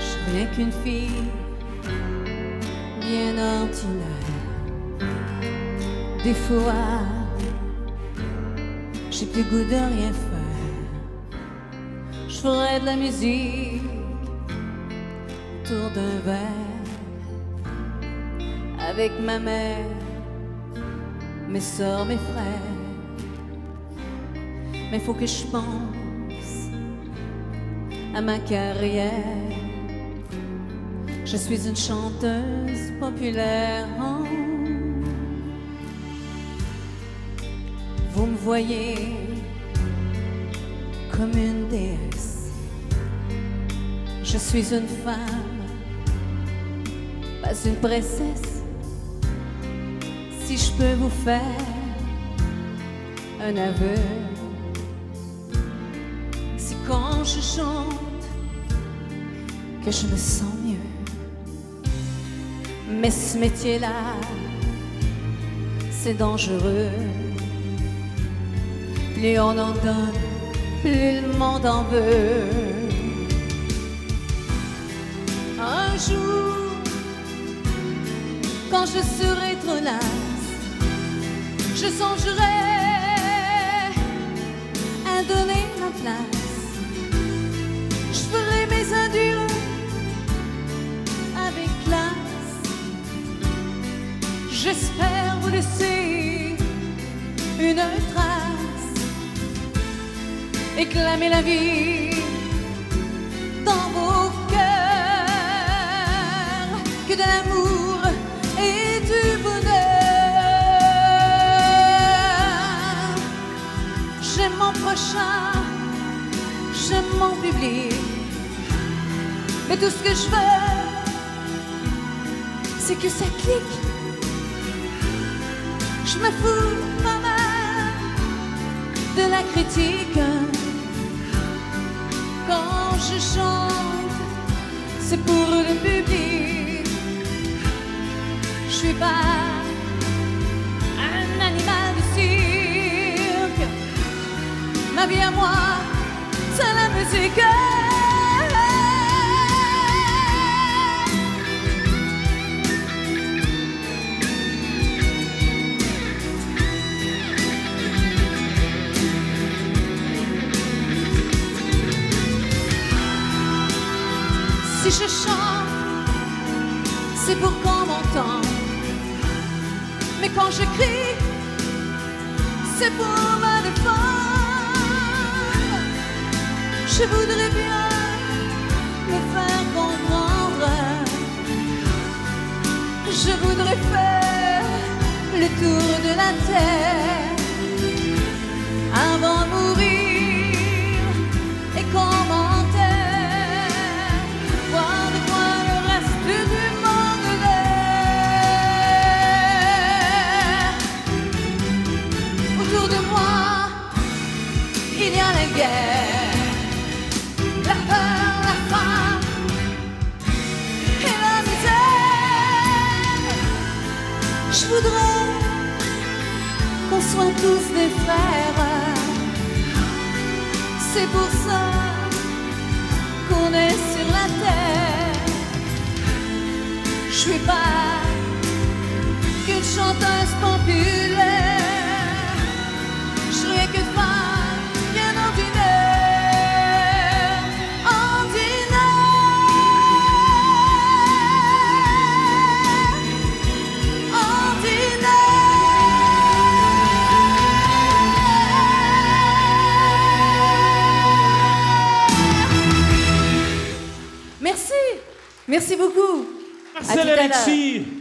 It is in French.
Je n'ai qu'une fille bien ordinaire. Des fois, j'ai plus goût de rien faire. Je ferai de la musique autour d'un verre avec ma mère mes soeurs, mes frères. Mais faut que je pense à ma carrière. Je suis une chanteuse populaire. Oh. Vous me voyez comme une déesse. Je suis une femme, pas une princesse. Si je peux vous faire un aveu, c'est quand je chante que je me sens mieux. Mais ce métier-là, c'est dangereux. Plus on en donne, plus le monde en veut. Un jour, quand je serai trop lasse, je songerai à donner ma place. Je ferai mes adieux avec classe. J'espère vous laisser une trace, éclamer la vie prochain, j'aime mon public, mais tout ce que je veux, c'est que ça clique. Je me fous pas mal de la critique. Quand je chante, c'est pour le public. Je suis pas Ma vie à moi, c'est la musique. Si je chante, c'est pour qu'on m'entende. Mais quand je crie, c'est pour me Je voudrais bien me faire comprendre. Je voudrais faire le tour de la terre qu'on soit tous des frères. C'est pour ça qu'on est sur la terre. Je suis pas qu'une chanteuse Merci. Beaucoup. Marcel. Alexis.